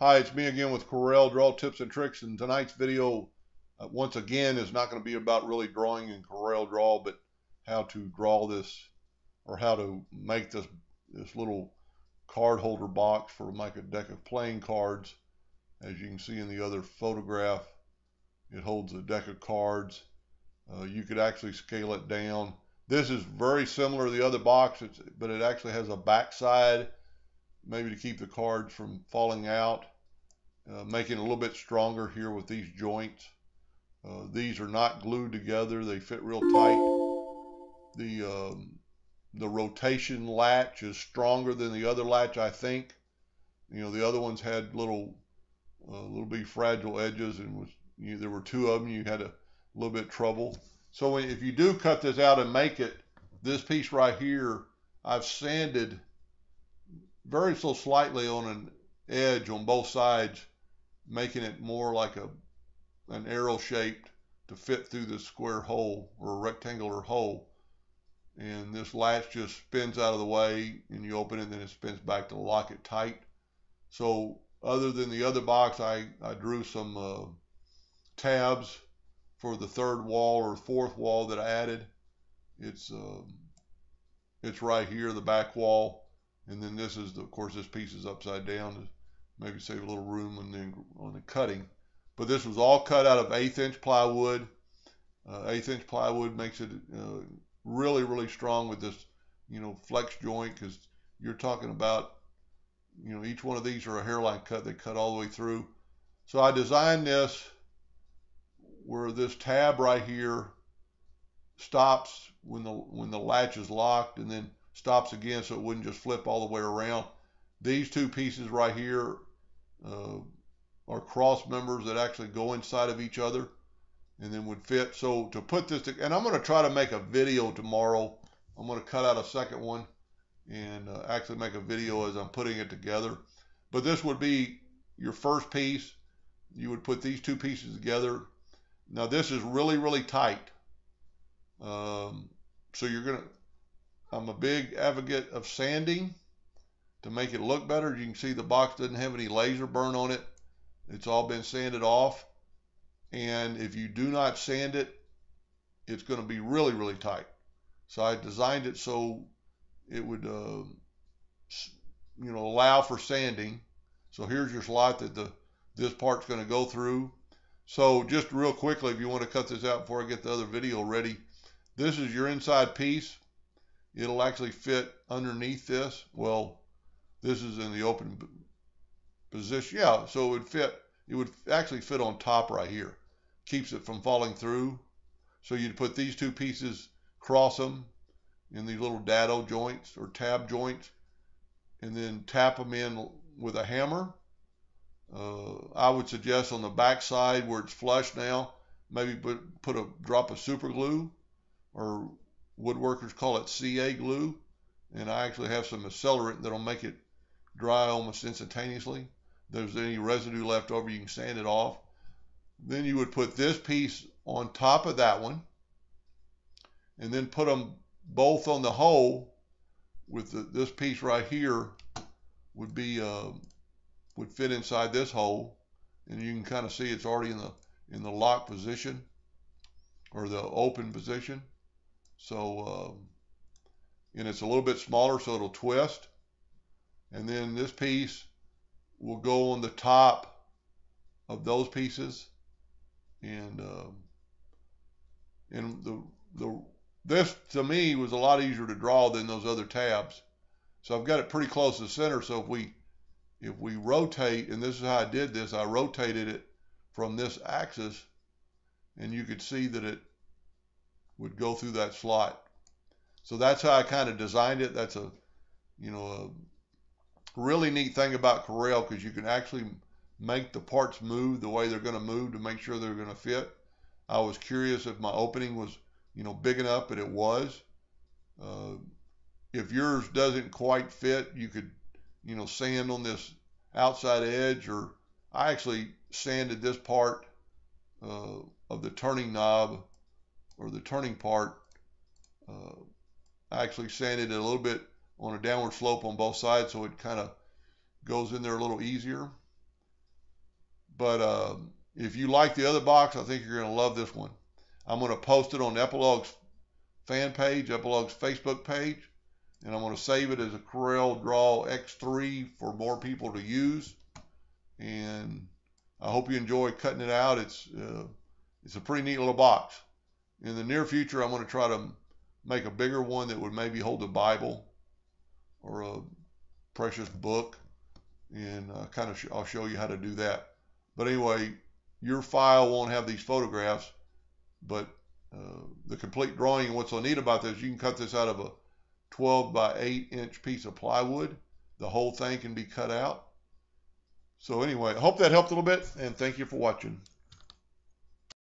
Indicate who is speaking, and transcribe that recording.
Speaker 1: Hi, it's me again with Corel Draw Tips and Tricks, and tonight's video, uh, once again, is not going to be about really drawing in Corel Draw, but how to draw this, or how to make this this little card holder box for like a deck of playing cards. As you can see in the other photograph, it holds a deck of cards. Uh, you could actually scale it down. This is very similar to the other box, but it actually has a backside maybe to keep the cards from falling out. Uh, making a little bit stronger here with these joints. Uh, these are not glued together. They fit real tight. The, um, the rotation latch is stronger than the other latch, I think. You know, the other ones had little, uh, little bit fragile edges and was, you there were two of them. You had a little bit trouble. So if you do cut this out and make it, this piece right here, I've sanded very so slightly on an edge on both sides, making it more like a an arrow shaped to fit through the square hole or rectangular hole. And this latch just spins out of the way and you open it then it spins back to lock it tight. So other than the other box, I, I drew some uh, tabs for the third wall or fourth wall that I added. It's um, it's right here, the back wall. And then this is, the, of course, this piece is upside down to maybe save a little room on the, on the cutting. But this was all cut out of eighth inch plywood. Uh, eighth inch plywood makes it uh, really, really strong with this, you know, flex joint because you're talking about, you know, each one of these are a hairline cut. They cut all the way through. So I designed this where this tab right here stops when the when the latch is locked and then stops again so it wouldn't just flip all the way around. These two pieces right here uh, are cross members that actually go inside of each other and then would fit. So to put this, to, and I'm going to try to make a video tomorrow. I'm going to cut out a second one and uh, actually make a video as I'm putting it together. But this would be your first piece. You would put these two pieces together. Now this is really, really tight. Um, so you're going to, I'm a big advocate of sanding to make it look better. You can see the box doesn't have any laser burn on it. It's all been sanded off. And if you do not sand it, it's going to be really, really tight. So I designed it so it would, uh, you know, allow for sanding. So here's your slot that the this part's going to go through. So just real quickly, if you want to cut this out before I get the other video ready, this is your inside piece it'll actually fit underneath this. Well, this is in the open position. Yeah, so it would fit, it would actually fit on top right here. Keeps it from falling through. So you'd put these two pieces, cross them in these little dado joints or tab joints, and then tap them in with a hammer. Uh, I would suggest on the back side where it's flush now, maybe put, put a drop of super glue or woodworkers call it CA glue, and I actually have some accelerant that'll make it dry almost instantaneously. If there's any residue left over, you can sand it off. Then you would put this piece on top of that one, and then put them both on the hole with the, this piece right here would be uh, would fit inside this hole, and you can kind of see it's already in the in the lock position or the open position. So, um, and it's a little bit smaller, so it'll twist. And then this piece will go on the top of those pieces. And, um, and the, the, this to me was a lot easier to draw than those other tabs. So I've got it pretty close to the center. So if we, if we rotate, and this is how I did this, I rotated it from this axis and you could see that it would go through that slot. So that's how I kind of designed it. That's a, you know, a really neat thing about Corel because you can actually make the parts move the way they're going to move to make sure they're going to fit. I was curious if my opening was, you know, big enough, but it was. Uh, if yours doesn't quite fit, you could, you know, sand on this outside edge, or I actually sanded this part uh, of the turning knob or the turning part, uh, actually sanded it a little bit on a downward slope on both sides so it kind of goes in there a little easier. But uh, if you like the other box, I think you're going to love this one. I'm going to post it on Epilog's fan page, Epilog's Facebook page, and I'm going to save it as a Corel Draw X3 for more people to use. And I hope you enjoy cutting it out. It's uh, it's a pretty neat little box. In the near future, I'm going to try to make a bigger one that would maybe hold a Bible or a precious book, and uh, kind of sh I'll show you how to do that. But anyway, your file won't have these photographs, but uh, the complete drawing. And what's so neat about this, you can cut this out of a 12 by 8 inch piece of plywood. The whole thing can be cut out. So anyway, I hope that helped a little bit, and thank you for watching.